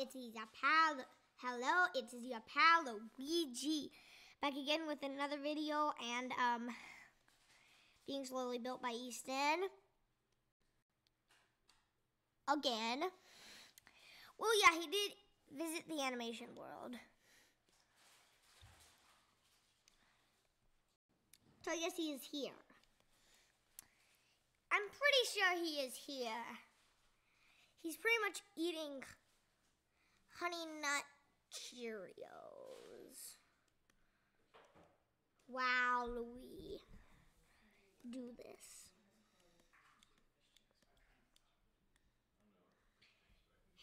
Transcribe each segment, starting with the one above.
it is pal. Hello, it is your pal Luigi. Back again with another video and um, being slowly built by Easton. Again. Well, yeah, he did visit the animation world. So I guess he is here. I'm pretty sure he is here. He's pretty much eating honey nut Cheerios. Wow, Louis. Do this.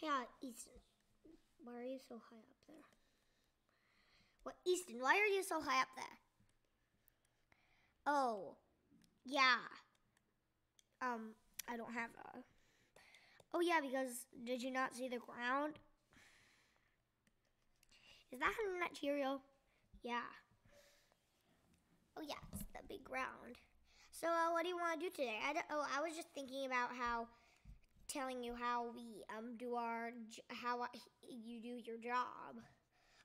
Yeah, Easton. Why are you so high up there? What, Easton, why are you so high up there? Oh, yeah. Um, I don't have a... Oh, yeah, because did you not see the ground? Is that a nut Cheerio? Yeah. Oh, yeah, it's the big ground. So, uh, what do you want to do today? I oh, I was just thinking about how, telling you how we um do our, how you do your job.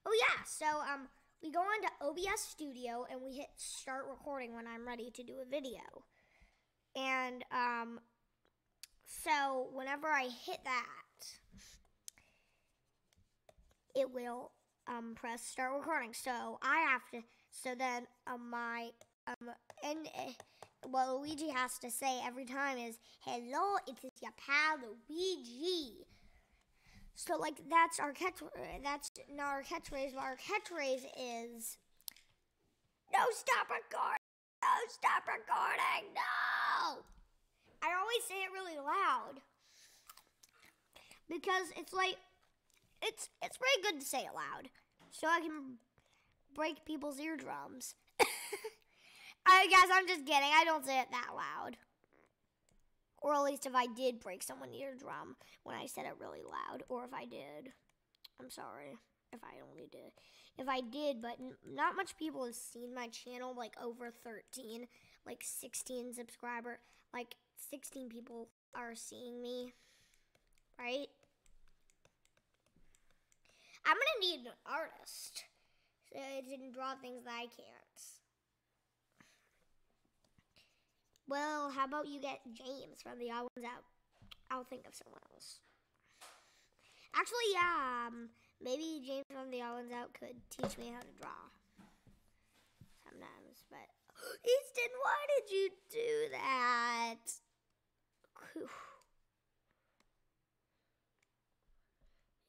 Oh, yeah, so, um, we go on to OBS Studio and we hit start recording when I'm ready to do a video. And um, so whenever I hit that, it will um, press start recording. So I have to, so then um, my, um, and uh, what Luigi has to say every time is, hello, it is your pal Luigi. So like that's our catch. That's not our catchphrase. But our catchphrase is, "No, stop recording! No, stop recording! No!" I always say it really loud because it's like it's it's pretty good to say it loud, so I can break people's eardrums. I guess I'm just kidding. I don't say it that loud. Or at least if I did break someone's eardrum when I said it really loud. Or if I did. I'm sorry if I only did. If I did, but not much people have seen my channel, like over 13, like 16 subscriber, like 16 people are seeing me, right? I'm gonna need an artist so I didn't draw things that I can't. Well, how about you get James from the Odd Ones Out? I'll think of someone else. Actually, yeah, um, maybe James from the Odd Ones Out could teach me how to draw. Sometimes, but Easton, why did you do that?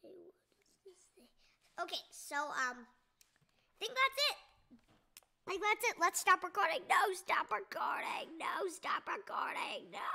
Hey, what is this thing? Okay, so um, I think that's it. Like, that's it. Let's stop recording. No, stop recording. No, stop recording. No.